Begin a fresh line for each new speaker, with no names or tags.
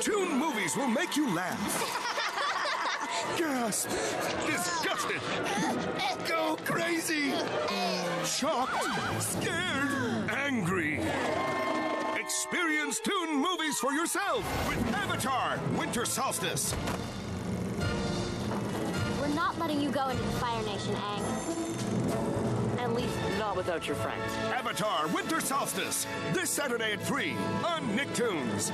Toon movies will make you laugh. Gasp! Disgusted! Go crazy! Shocked! Scared! Angry! Experience Toon movies for yourself with Avatar Winter Solstice.
We're not letting you go into the Fire Nation, Aang.
At least not without your friends.
Avatar Winter Solstice, this Saturday at 3 on Nicktoons.